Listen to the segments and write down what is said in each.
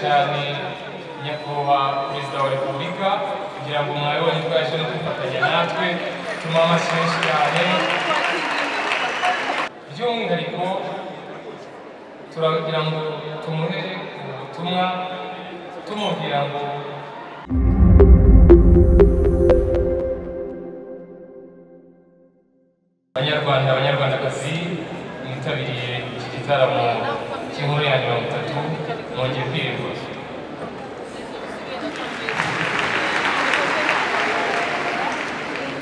cyane nyakubahwa perezida wa repubulika kugira ngo mwabibonye ko yaje no kwifatanya natwe tumuha amashyi menshi cyane by'umwihariko turagira ngo tumuhe ubutumwa tumubwira ngo banyarwanda abanyarwandakazi mwitabiriye iki gitaramo cy'inkuru ya mirongo itatu mwongeye kwirirwa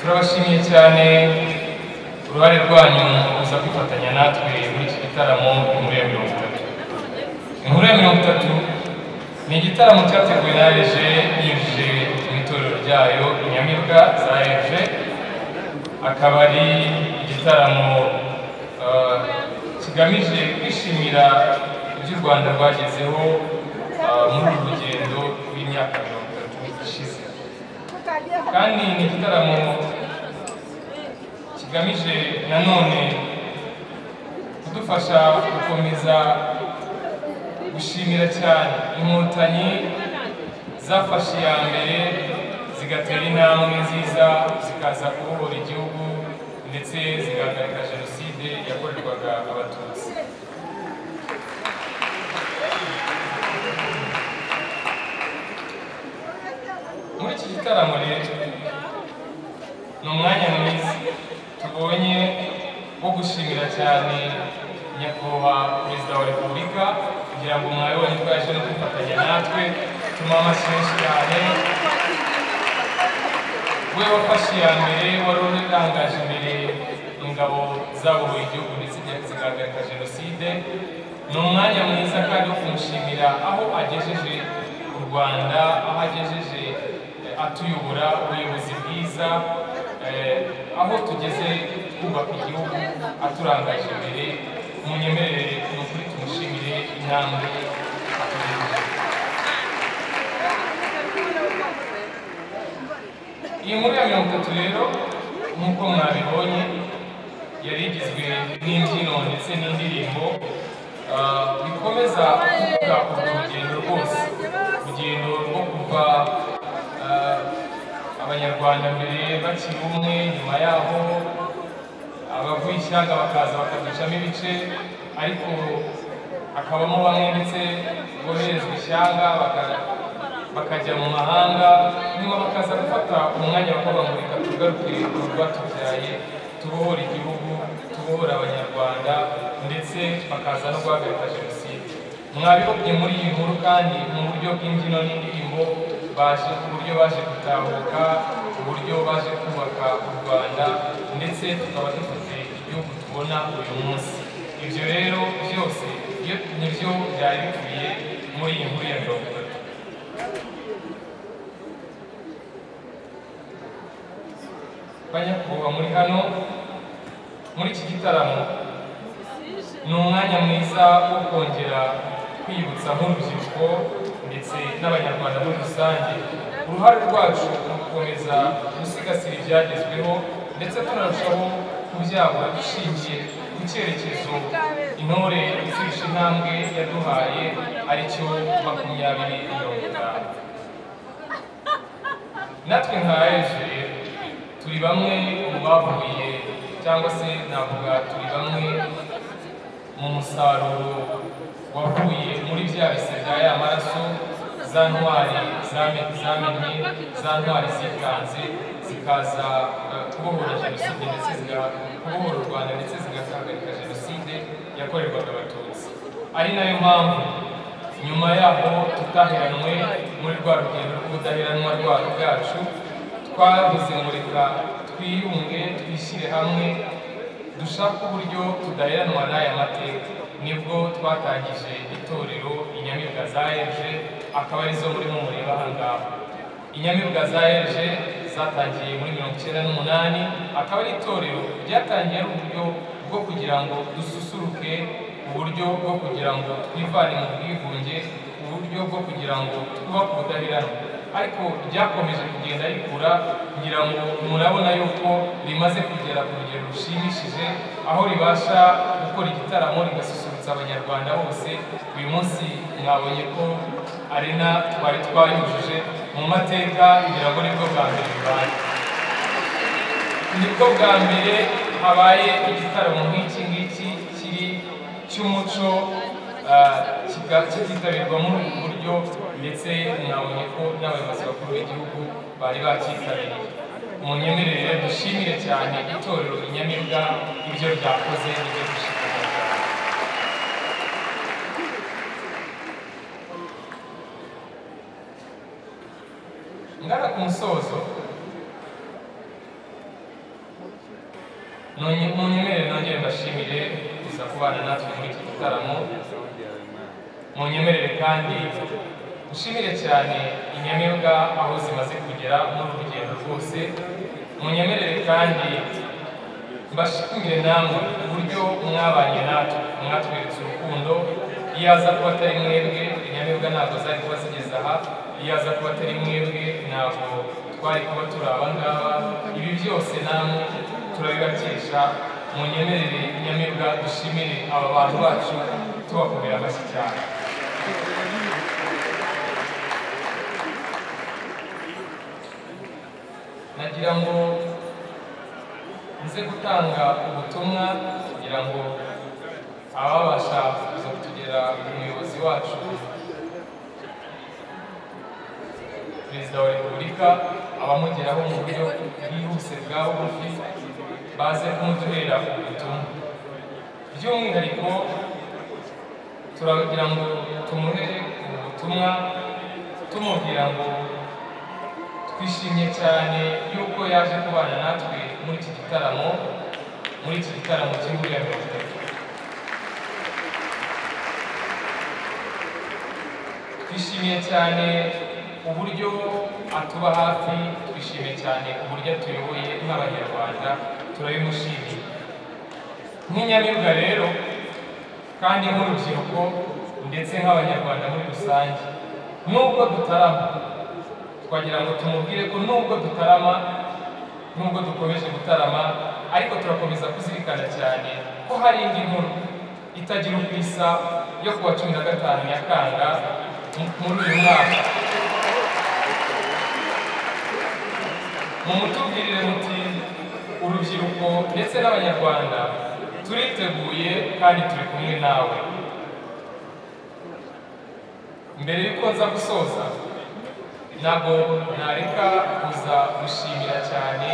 turabashimiye cyane uruhare rwanyu mu kuza kwifatanya natwe muri iki gitaramo inkuru ya mirongo itatu inkuru ya mirongo itatu ni igitaramo cyateguwe na eje binyujije mu itorero ryayo inyamibwa za eje akaba ari igitaramo kigamije kwishimira ibyo u rwanda rwagezeho uh, muri uru rugendo rw'imyaka mirongo itatu ishize kandi ni igitaramo kigamije nanone kudufasha gukomeza gushimira cyane. Inkotanyi zafashe iya mbere zigatera intambwe nziza zikaza kubohora igihugu ndetse zigahagarika jenoside yakorerwaga abatutsi muri iki gitaramo rero. Ni umwanya mwiza. Tubonye wo gushimira cyane nyakubahwa perezida wa repubulika kugira ngo mwabibonye ko yaje no kwifatanya natwe. Tumuha amashyi menshi cyane. We wafashe iya mbere wari urangaje imbere ingabo zabohoye igihugu ndetse zigahagarika jenoside. Ni umwanya mwiza kandi wo kumushimira aho agejeje u rwanda aho agejeje atuyobora ubuyobozi bwiza eh, aho tugeze twubaka igihugu aturangaje imbere munyemerere ni ukuri tumushimire intambwe iyi nkuru ya mirongo itatu rero nk'uko mwabibonye yari igizwe n'imbyino ndetse n'indirimbo ah, bikomeza kuvuga urwo rugendo rwose urugendo rwo kuva abanyarwanda mbere bakiri umwe nyuma yaho abavuye ishyanga bakaza bakaducamo ibice ariko hakabamo bamwe ndetse boherezwa ishyanga baka- bakajya mu mahanga nyuma bakaza gufata umwanya bakabamurika tugaruke mu rwatubyaye tubohora igihugu tubohora abanyarwanda ndetse bakaza no guhagarika jenoside. Mwabibonye muri iyi nkuru kandi mu buryo bw'imbyino n'indirimbo baje ku buryo baje gutahuka ku buryo baje kubaka u rwanda ndetse tukaba dufite igihugu tubona uyu munsi ibyo rero byose iyo nibyo byari bikwiye muri iyi nkuru ya mirongo itatu banyakubahwa muri hano muri iki gitaramo ni umwanya mwiza wo kongera kwibutsa nk'urubyiruko ndetse n'abanyarwanda muri rusange. Uruhare rwacu mu gukomeza gusigasira ibyagezweho ndetse tunarushaho kubyagura dushingiye ku cyerekezo. Intore izisha intambwe yaduhaye ari cyo makumyabiri mirongo itanu. Natwe nka ejo turi bamwe mu bavuye cyangwa se navuga turi bamwe mu musaruro wavuye muri bya bise bya ya maraso za ntwari zame- zamennye za ntwari zikanze zikaza kubohora jenoside ndetse kubohora u rwanda ndetse zigahagarika jenoside yakorerwaga abatutsi. Ari na yo mpamvu nyuma yaho tutaheranwe muri rwa rugendo rw'ubudaheranwa rwa- bwacu twavuze ngo reka twiyunge twishyire hamwe dushaka uburyo tudaheranwa n'aya mateka ni bwo twatangije itorero inyamibwa za eje akaba ari zo murimo mureba aha ngaha inyamibwa za eje zatangiye muri mirongo icyenda n'umunani akaba ari itorero ryatangiye ari uburyo bwo kugira ngo dususuruke uburyo bwo kugira ngo twivane mu bwigunge uburyo bwo kugira ngo twubake ubudaheranwa ariko ryakomeje kugenda rikura kugira ngo murabona yuko rimaze kugera ku rugero rushimishije aho ribasha gukora igitaramo rigasusurutsa abanyarwanda bose. Uyu munsi mwabonye ko arena twari twayujuje mu mateka kugira ngo ni bwo bwa mbere bibaye ni bwo bwa mbere habaye igitaramo nk'iki ngiki kiri cy'umuco ah, kiga- kikitabirwa muri ubu buryo ndetse mwabonye ko n'abayobozi bakuru b'igihugu bari bacyitabiriye munyemerere dushimire cyane itorero inyamibwa ibyo ryakoze n'ibyo dushimira. Ngana ku musozo. Munyemerere nongere mbashimire kuza kubana natwe muri iki gitaramo. Munyemerere kandi nshimire cyane inyamibwa aho zimaze kugera muri uru rugendo rwose. Munyemerere kandi mbashimire namwe uburyo mwabanye natwe mwatweretse urukundo. Iyo aza kuba atari mwebwe inyamibwa ntabwo zari kuba zigeze aha. Iyo aza kuba atari mwebwe ntabwo twari kuba turi aba ngaba. Ibi byose namwe turabibakesha. Munyemerere inyamibwa dushimire aba bantu bacu tubakomera amashyi cyane. Nagira ngo nze gutanga ubutumwa kugira ngo ababasha kuza kutugera umuyobozi wacu perezida wa repubulika abamugeraho mu buryo bwihuse bwa bugufi baze kumuduhera ubutumwa. By'umwihariko turagira ngo tumuhe ubutumwa tumubwira ngo twishimye cyane yuko yaje kubana natwe muri iki gitaramo muri iki gitaramo cy'inkuru ya mirongo itatu twishimiye cyane uburyo atuba hafi twishimiye cyane uburyo atuyoboye nk'abanyarwanda turabimushimiye nk'inyamibwa rero kandi nk'urubyiruko ndetse nk'abanyarwanda muri rusange nubwo dutarama twagira ngo tumubwire ko nubwo dutarama nubwo dukomeje gutarama ariko turakomeza kuzirikana cyane ko hari indi nkuru itagira uko isa yo kuwa cumi na gatanu nyakanga mu- muri uyu mwaka. Mumutubwirire muti urubyiruko ndetse n'abanyarwanda turiteguye kandi turi kumwe nawe mbere y'uko nza gusoza ntabwo nareka kuza gushimira cyane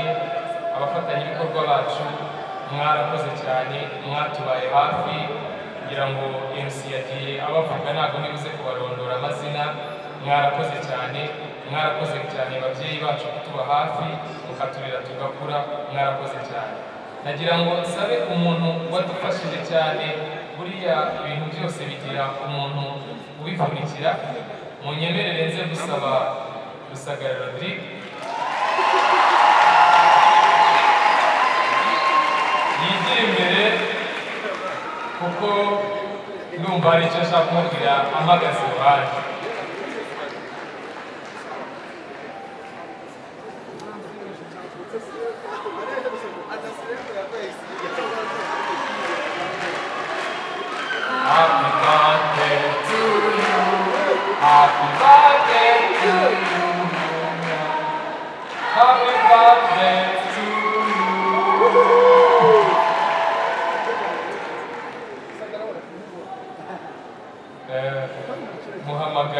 abafatanyabikorwa bacu mwarakoze cyane mwatubaye hafi kugira ngo MC yagiye abavuga ntabwo nibuze kubarondora amazina mwarakoze cyane mwarakoze cyane ababyeyi bacu kutuba hafi mukaturera tugakura mwarakoze cyane nagira ngo nsabe umuntu wadufashije cyane buriya ibintu byose bigira umuntu ubivunikira. Munyemerere nze gusaba Rusagara Rodrigue. Yigire imbere kuko ndumva hari icyo ashaka kumubwira amagaze iruhande.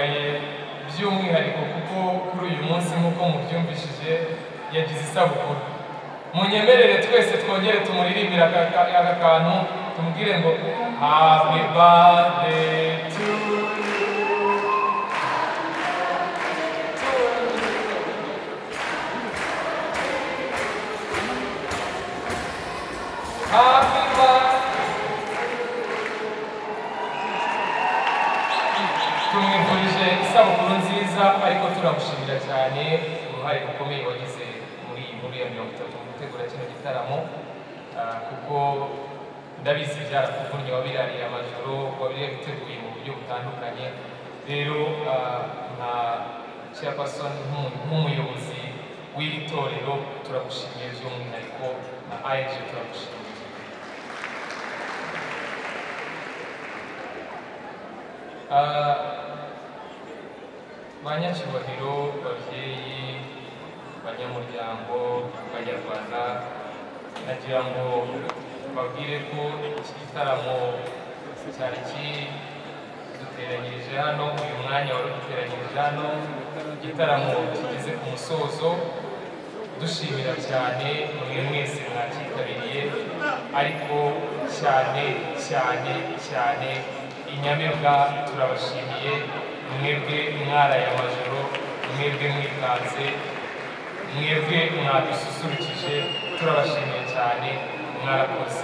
Muhamagaye by'umwihariko kuko kuri uyu munsi nk'uko mubyumvishije yagize isabukuru. Munyemerere twese twongere tumuririmbire aka kantu tumubwire ngo happy birthday. Nziza ariko turamushimira cyane uruhare rukomeye wagize muri nkuru ya mirongo itatu mu gutegura kino gitaramo kuko ndabizi byarakuvunnye wabirariye amajoro wabiteguye mu buryo butandukanye rero nka chairperson nk'umu- nk'umuyobozi w'iri torero turagushimiye by'umwihariko na AEG turagushimiye Ah, banyacyubahiro babyeyi banyamuryango banyarwanda nagira ngo babwire ko iki gitaramo cyari kiduteranyirije hano uyu mwanya wari uduteranyirije hano igitaramo kigeze ku musozo dushimira cyane mwe mwese mwakitabiriye ariko cyane cyane cyane inyamibwa turabashimiye mwebwe mwaraye amajoro mwebwe mwikanze mwebwe mwadususurukije turabashimiye cyane mwarakoze.